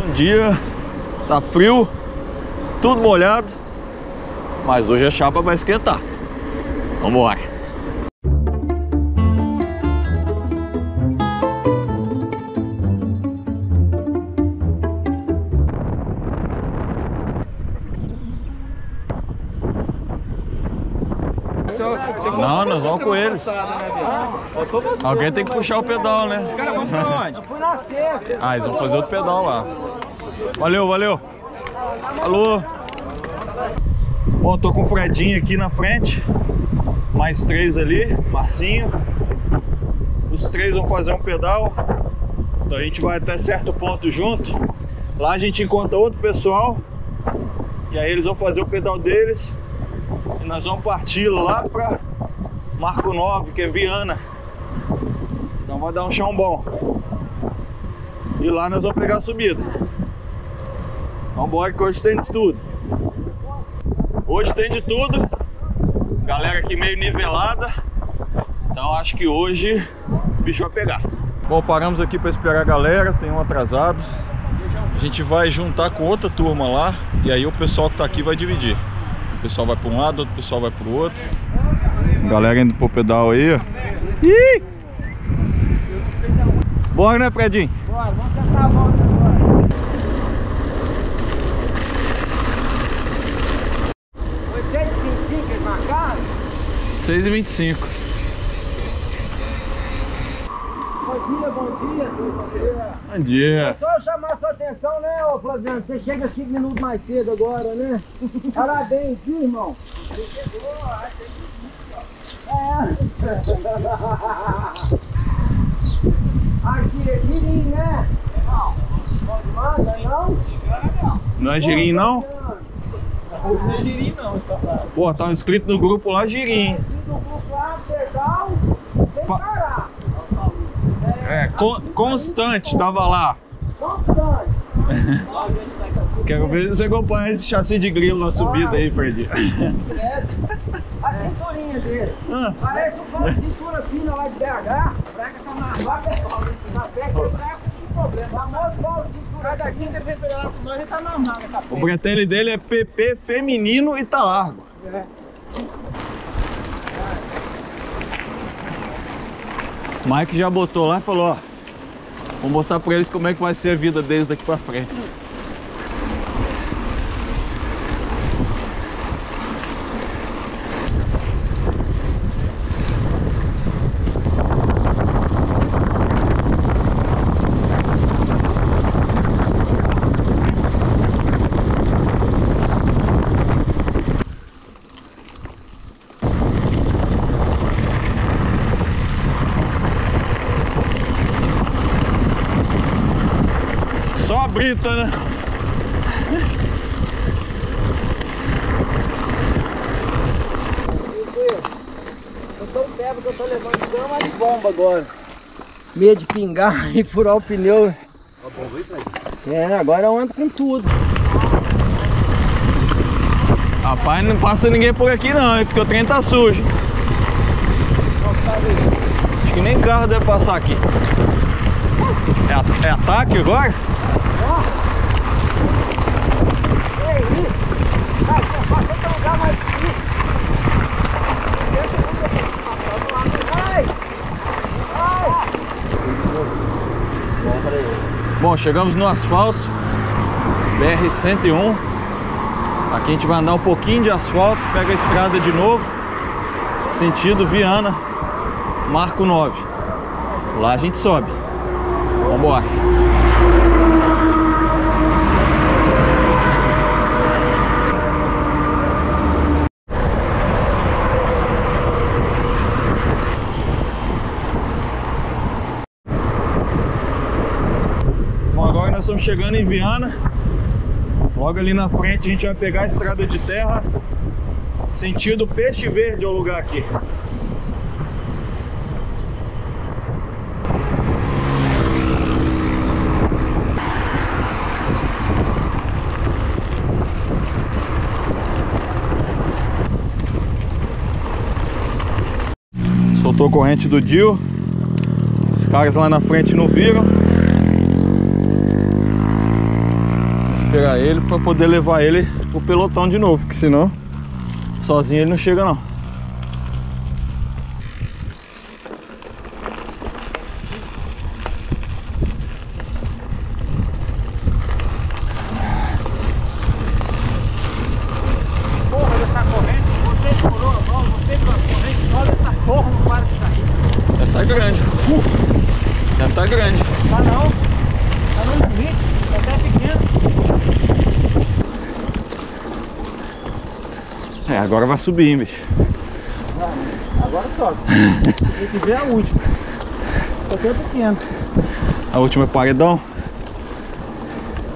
Bom dia. Tá frio, tudo molhado, mas hoje a chapa vai esquentar. Vamos embora. Não, nós vamos com eles. Alguém tem que puxar o pedal, né? Os caras vão pra onde? Eu fui na sexta. Ah, eles vão fazer outro pedal lá. Valeu, valeu. Alô. Bom, tô com o Fredinho aqui na frente. Mais três ali, Marcinho. Os três vão fazer um pedal. Então a gente vai até certo ponto junto. Lá a gente encontra outro pessoal. E aí eles vão fazer o pedal deles. E nós vamos partir lá pra Marco 9, que é Viana. Então vai dar um chão bom. E lá nós vamos pegar a subida. Vambora que hoje tem de tudo. Hoje tem de tudo. Galera aqui meio nivelada. Então acho que hoje o bicho vai pegar. Bom, paramos aqui para esperar a galera, tem um atrasado. A gente vai juntar com outra turma lá e aí o pessoal que tá aqui vai dividir. O pessoal vai para um lado, outro pessoal vai para o outro. Galera indo pro pedal aí, ó. Ih! Bora, né, Fredinho? Bora, vamos sentar a volta agora. Foi 6h25 eles marcaram? 6h25. Bom dia, bom dia, bom dia. Bom dia. Só chamar sua atenção, né, ô Flaviano? Você chega 5 minutos mais cedo agora, né? Parabéns, viu, irmão? É. Aqui é girinho, né? Não. Manda, não? Não é girinho, não? Não é girinho não, está falando. Pô, tá inscrito no grupo lá, girinho. Aqui no grupo lá, pedal, sem parar. É, con- constante, tava lá. Constante. Quero ver se você acompanha esse chassi de grilo na subida aí, Fred. É. A cinturinha dele. Ah, Parece um pão de cintura fina lá de BH. Fraca tá na vaca, na peca, ele tá com problema. Famoso pão de Cada veio pegar lá com nós, ele tá normal nessa o porra. bretelle dele é PP feminino e tá largo. É. Mike já botou lá e falou, ó. Vou mostrar pra eles como é que vai ser a vida deles daqui pra frente. Só a brita, né? Eu tô um pé porque eu tô levando cama de bomba agora. Medo de pingar e furar o pneu. É, agora eu ando com tudo. Rapaz, não passa ninguém por aqui não, hein, porque o trem tá sujo. Acho que nem carro deve passar aqui. É, é ataque agora? É isso. Ah, você passa outro lugar mais difícil. Vai! Vai! Bom, chegamos no asfalto BR-101 Aqui a gente vai andar um pouquinho de asfalto Pega a estrada de novo Sentido Viana Marco 9 Lá a gente sobe. Vambora Bom, agora nós estamos chegando em Viana. Logo ali na frente a gente vai pegar a estrada de terra. Sentido Peixe Verde é o lugar aqui. Soltou corrente do Dio. Os caras lá na frente não viram. Pra poder levar ele pro pelotão de novo, que senão sozinho ele não chega não. Porra dessa corrente, você furou a mão, você com a corrente, olha essa porra não para de cair. Deve estar grande. Deve estar grande. Tá não, tá no limite, tá até pequeno. É, agora vai subir, bicho. Agora sobe. Se quiser a última. Isso aqui é pequeno. A última é paredão.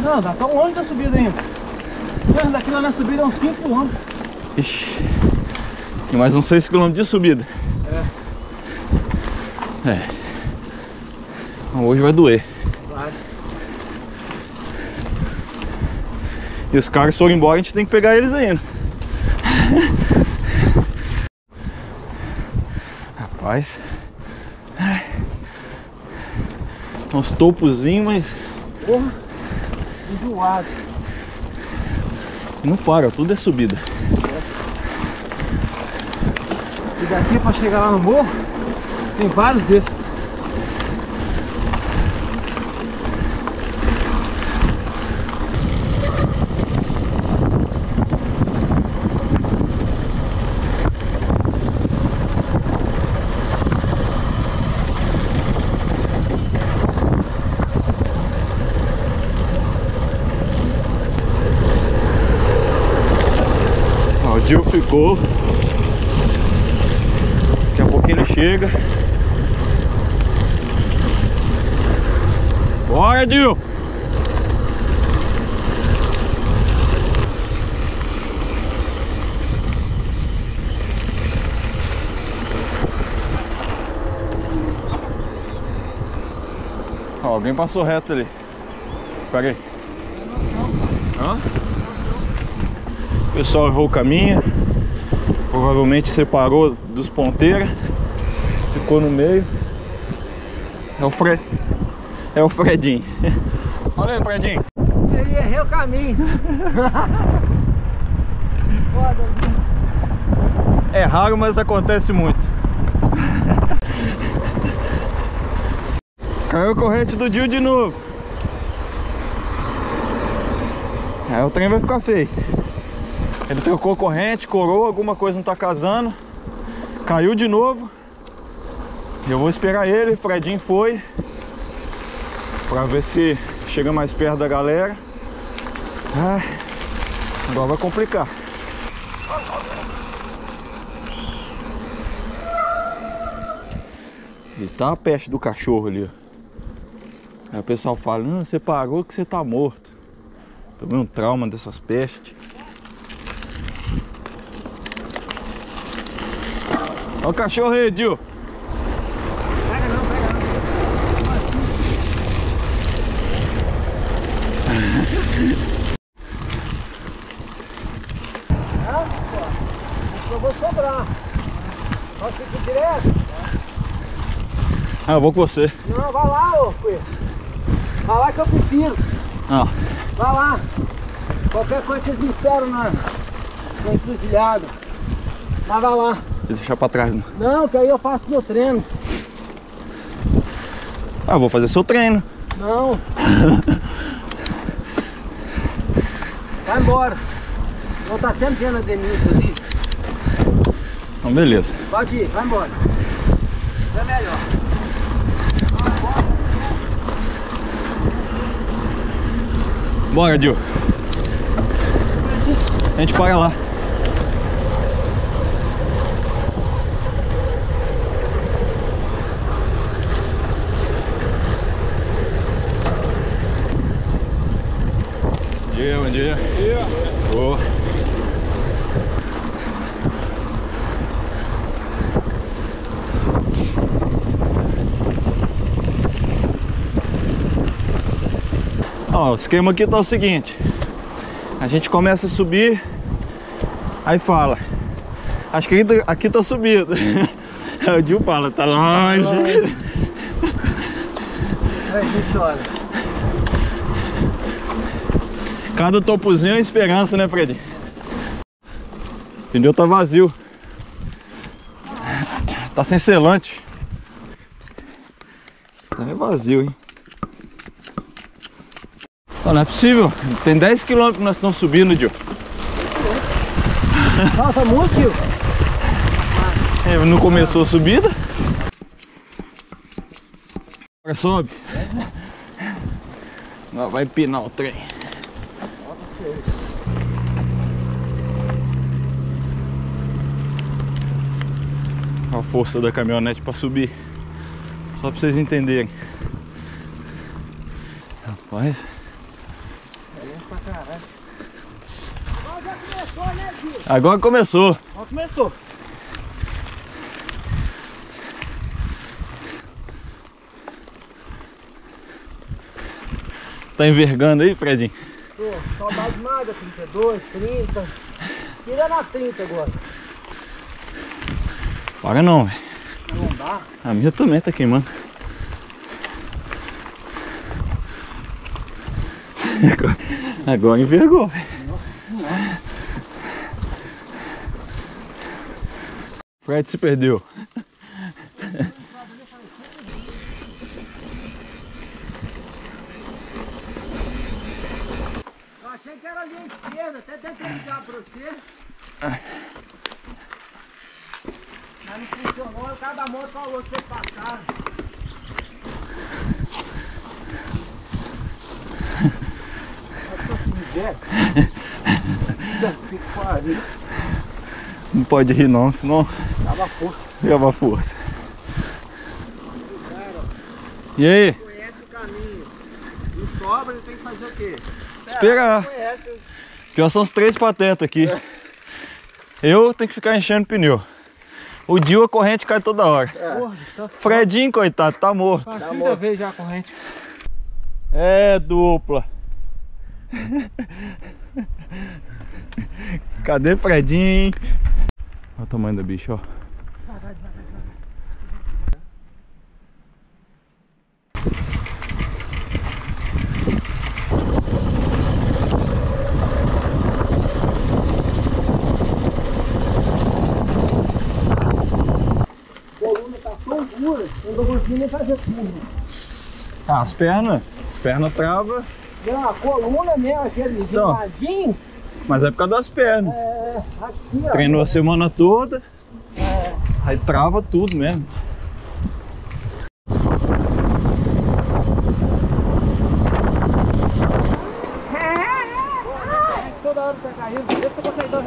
Não, dá tá um longe da subida ainda. Mas daqui lá na subida é uns 15 km. Ixi. E mais uns 6 km de subida. É. É. Então, Hoje vai doer. Vai. E os caras foram embora, a gente tem que pegar eles ainda. Rapaz. Uns topozinhos, mas Porra, enjoado. não para, tudo é subida. E daqui pra chegar lá no morro, tem vários desses. Ficou. Daqui a pouquinho ele chega. Bora, Dil! Ó, alguém passou reto ali. Pega. Hã? O pessoal errou o caminho. Provavelmente separou dos ponteiros. Ficou no meio. É o Fred. É o Fredinho. Olha aí, Fredinho. Eu errei o caminho. É raro, mas acontece muito. Caiu a corrente do Dio de novo. Aí o trem vai ficar feio. Ele trocou corrente, corou, alguma coisa não tá casando. Caiu de novo. Eu vou esperar ele, o Fredinho foi. Pra ver se chega mais perto da galera. Ah, agora vai complicar. E tá a peste do cachorro ali. Aí o pessoal fala, não, você parou que você tá morto. Tomei um trauma dessas pestes. Olha o cachorro aí, Dio. Pega não, pega não. Eu vou sobrar. Posso ir direto? Ah, eu vou com você. Não, vai lá, ô Coelho. Vai lá que eu prefiro. Não, Vai lá. Qualquer coisa vocês me esperam na, na encruzilhada. Mas vai lá. Eu deixar pra trás. Não. Não, que aí eu faço meu treino. Ah, eu vou fazer seu treino. Não. Vai embora. Vou estar sempre vendo a Denise ali. Então, beleza. Pode ir, vai embora. É melhor. Bora, Dio. A gente para lá. Bom dia, bom dia. Boa. Ó, o esquema aqui tá o seguinte. A gente começa a subir, aí fala. Acho que aqui, tá- tá subido. Aí o Dil fala, tá longe. Aí a gente olha. Cada topozinho é esperança, né, Fred? O pneu tá vazio. Tá sem selante. Tá meio vazio, hein? Não, não é possível. Tem 10 km que nós estamos subindo, Dio. Nossa, muito, tio. É, Não começou a subida? Agora sobe. Vai empinar o trem. A força da caminhonete para subir. Só para vocês entenderem. Rapaz. Agora começou. Ó, começou. Tá envergando aí, Fredinho? Tô, saudade nada, 32, 30. Tira na 30 agora. Para não, velho. A minha também tá queimando. Agora, agora envergou, velho. Fred se perdeu. Eu achei que era ali à esquerda, até tentei ligar pra você. Mas não funcionou, o cara da moto falou que você passaram. Pariu. Não pode rir não, senão Tava força. leva força. E aí? Conhece o caminho. E sobra, ele tem que fazer o quê? Esperar. Conhece. Pior são os três patetas aqui. Eu tenho que ficar enchendo pneu. O Dio a corrente cai toda hora. Porra, tá Fredinho, coitado, tá morto. a quinta vez já a corrente. É dupla. Cadê Fredinho, hein? Olha o tamanho do bicho, ó. A coluna tá tão dura, eu não tô conseguindo nem fazer curva. Ah, as pernas. As pernas travam, Não, a coluna mesmo, aquele Então. geladinho, mas é por causa das pernas. é, aqui, ó. Treinou a semana toda, aí trava tudo mesmo. Toda hora tá caindo. Deixa eu conseguir dar um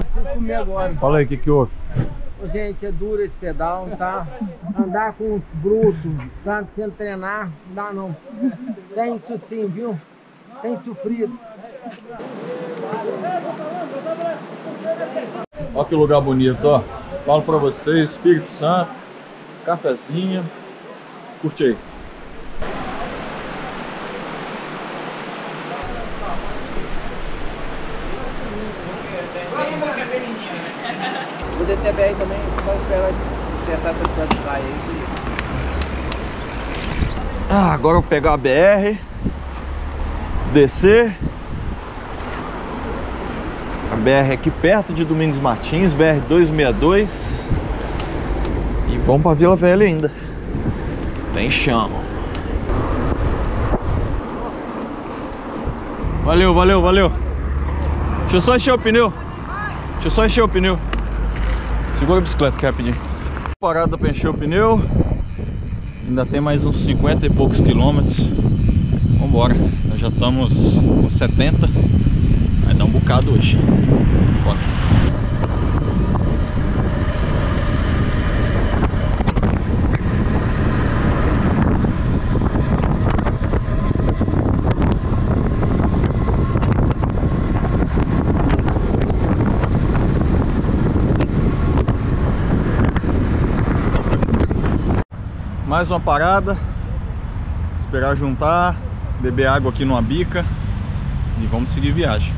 Preciso comer agora. Fala aí, o que que houve? Ô, Gente, é duro esse pedal, tá? Andar com os brutos, tá? Sem treinar, não dá não. Tem isso sim, viu? Tem sofrido. Olha que lugar bonito, ó. Falo pra vocês, Espírito Santo, cafezinho. Curte aí. Vou descer a BR também, só esperar tentar cair aí. Ah, agora eu vou pegar a BR, descer. A BR aqui perto de Domingos Martins, BR 262. E vamos pra Vila Velha ainda. Tem chão. Valeu, valeu, valeu. Deixa eu só encher o pneu. Deixa eu só encher o pneu. Segura a bicicleta aqui rapidinho. Parada pra encher o pneu. Ainda tem mais uns 50 e poucos quilômetros. Vambora. Nós já estamos com 70. Vai dar um bocado hoje. Bora. Mais uma parada. Esperar juntar, beber água aqui numa bica e vamos seguir viagem.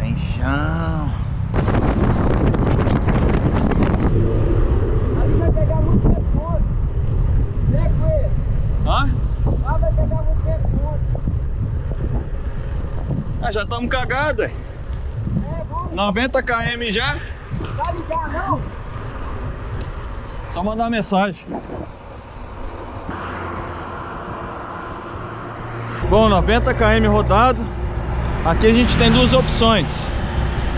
Tem chão. Ali vai pegar muito pescoço. Né, Coelho? Hã? Lá vai pegar muito. Ah, já estamos cagados, hein? É, vamos. 90 km já? Vai ligar não? Só mandar uma mensagem. Bom, 90 km rodado. Aqui a gente tem duas opções.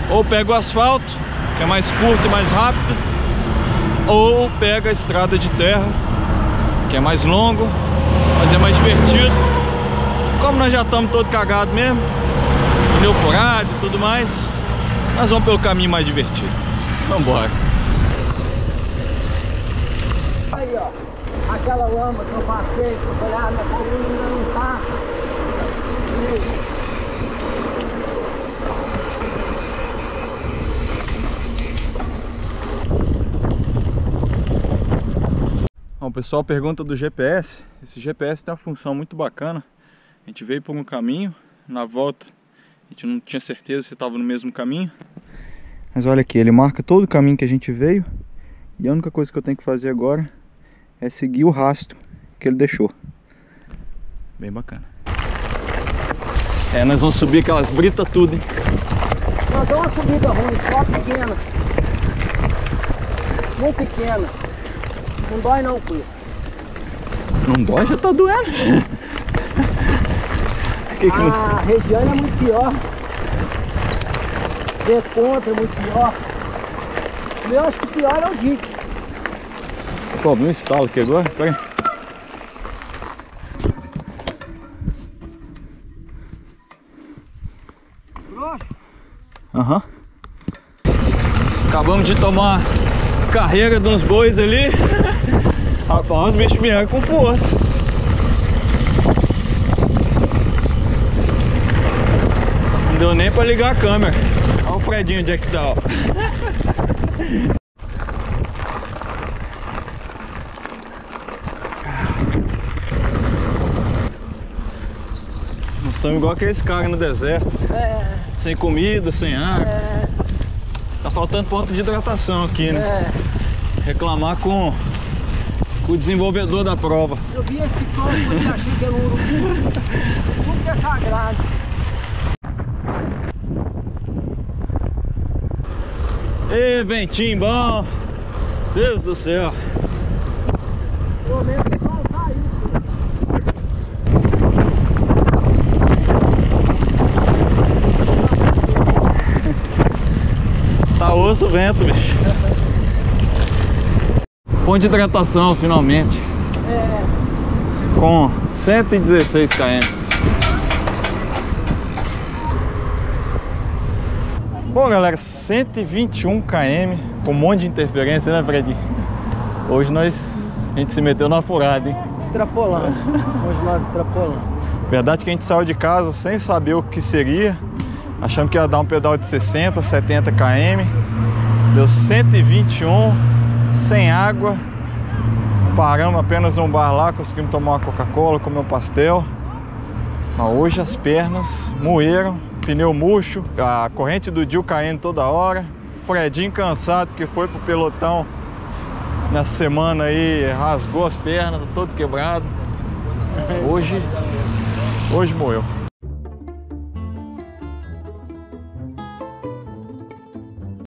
Ou pega o asfalto, que é mais curto e mais rápido, ou pega a estrada de terra, que é mais longo, mas é mais divertido. Como nós já estamos todo cagados mesmo, pneu furado e tudo mais, nós vamos pelo caminho mais divertido. Vamos embora. Aí, ó. Aquela lama que eu passei, que eu falei, ah, minha coluna ainda não tá. Bom, o pessoal pergunta do GPS. Esse GPS tem uma função muito bacana. A gente veio por um caminho, na volta a gente não tinha certeza se estava no mesmo caminho. Mas olha aqui, ele marca todo o caminho que a gente veio. E a única coisa que eu tenho que fazer agora é seguir o rastro que ele deixou. Bem bacana. É, nós vamos subir aquelas britas tudo, hein? Não, dá uma subida ruim, só pequena. Muito pequena. Não dói não, filho. Não dói, já tá doendo. que que não- A Regiane é muito pior. Ver contra é muito pior. Eu acho que o pior é o Dick. Pô, um estalo aqui agora. Pera Aham. Acabamos de tomar carreira de uns bois ali. Rapaz, os bichos vieram com força. Não deu nem pra ligar a câmera. Olha o Fredinho onde é que tá, ó. estamos igual aqueles caras no deserto. É, Sem comida, sem água. é, Tá faltando ponto de hidratação aqui, né? é. Reclamar com, com o desenvolvedor da prova. Eu vi esse corpo e achei que era um urubu. Tudo que é sagrado. Ê, ventinho bom! Deus do céu! Pelo menos que só saiu. filho. O vento, bicho. Ponto de hidratação, finalmente. É, Com 116 km. Bom, galera, 121 km com um monte de interferência, né, Fredinho? Hoje nós a gente se meteu na furada, hein? extrapolando. Hoje nós extrapolamos. Verdade que a gente saiu de casa sem saber o que seria, achando que ia dar um pedal de 60, 70 km. Deu 121, sem água. Paramos apenas num bar lá, conseguimos tomar uma Coca-Cola, comer um pastel. Mas hoje as pernas moeram, pneu murcho, a corrente do Dil caindo toda hora. Fredinho cansado que foi pro pelotão nessa semana aí, rasgou as pernas, todo quebrado. Hoje Hoje moeu.